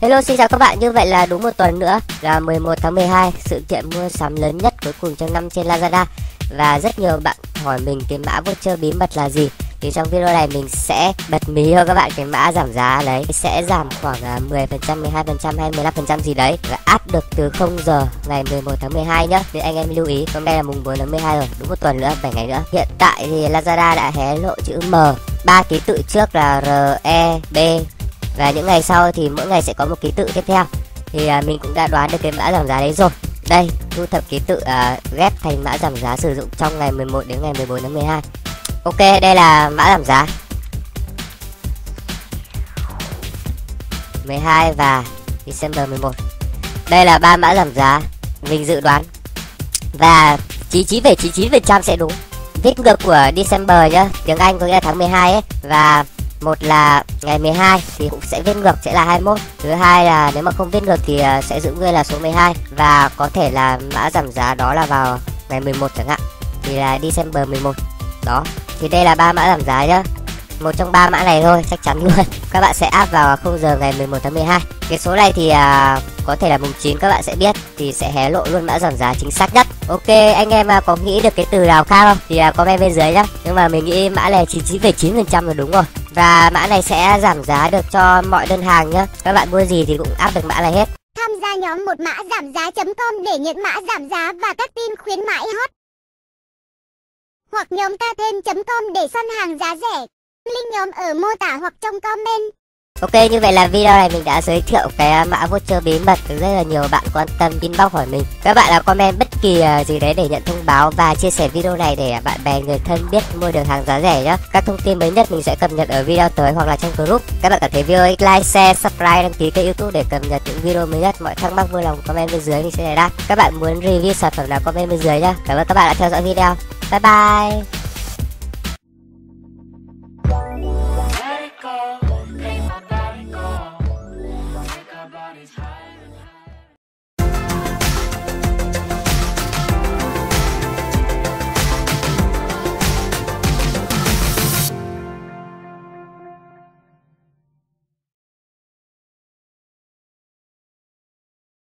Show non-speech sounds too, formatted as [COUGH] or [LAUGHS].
Hello xin chào các bạn, như vậy là đúng một tuần nữa là 11 tháng 12 Sự kiện mua sắm lớn nhất cuối cùng trong năm trên Lazada. Và rất nhiều bạn hỏi mình cái mã voucher bí mật là gì thì trong video này mình sẽ bật mí cho các bạn cái mã giảm giá đấy sẽ giảm khoảng à, 10% 12% hay 15% gì đấy. Và áp được từ 0 giờ ngày 11 tháng 12 nhá. Nên anh em lưu ý hôm nay là mùng 4 tháng 12 rồi đúng một tuần nữa 7 ngày nữa. Hiện tại thì Lazada đã hé lộ chữ M ba ký tự trước là R E B. Và những ngày sau thì mỗi ngày sẽ có một ký tự tiếp theo. Thì à, mình cũng đã đoán được cái mã giảm giá đấy rồi. Đây thu thập ký tự à, ghép thành mã giảm giá sử dụng trong ngày 11 đến ngày 14 tháng 12 Ok đây là mã giảm giá. 12 và December 11 Đây là ba mã giảm giá Mình dự đoán. Và 99,99% sẽ đúng. Viết ngược của December nhá Tiếng Anh có nghĩa là tháng 12 ấy. Và một là ngày 12 thì cũng sẽ viết ngược sẽ là 21 thứ hai là nếu mà không viết ngược thì ờ, sẽ giữ nguyên là số 12 và có thể là mã giảm giá đó là vào ngày 11 chẳng hạn. Thì là December 11 đó thì đây là ba mã giảm giá nhá. Một trong ba mã này thôi chắc chắn luôn. [LAUGHS] Các bạn sẽ áp vào khung giờ ngày 11 tháng 12 cái số này thì à, có thể là mùng 9 các bạn sẽ biết thì sẽ hé lộ luôn mã giảm giá chính xác nhất. Ok anh em à, có nghĩ được cái từ nào khác không? Thì à, comment bên dưới nhá. Nhưng mà mình nghĩ mã này 99,9 phần trăm là đúng rồi. Và mã này sẽ giảm giá được cho mọi đơn hàng nhá. Các bạn mua gì thì cũng áp được mã này hết. Tham gia nhóm một mã giảm giá.com để nhận mã giảm giá và các tin khuyến mãi hot hoặc nhóm ta thêm.com để săn hàng giá rẻ. Link nhóm ở mô tả hoặc trong comment. Ok, như vậy là video này mình đã giới thiệu cái à, mã voucher bí mật rất là nhiều bạn quan tâm inbox hỏi mình. Các bạn là comment bất kỳ à, gì đấy để nhận thông báo và chia sẻ video này để bạn bè, người thân biết mua được hàng giá rẻ nhé các thông tin mới nhất mình sẽ cập nhật ở video tới hoặc là trong group. Các bạn cảm thấy video like, share, subscribe, đăng ký kênh youtube để cập nhật những video mới nhất. Mọi thắc mắc vui lòng comment bên dưới mình sẽ giải đáp. Các bạn muốn review sản phẩm nào comment bên dưới nhé. cảm ơn các bạn đã theo dõi video. Bye bye!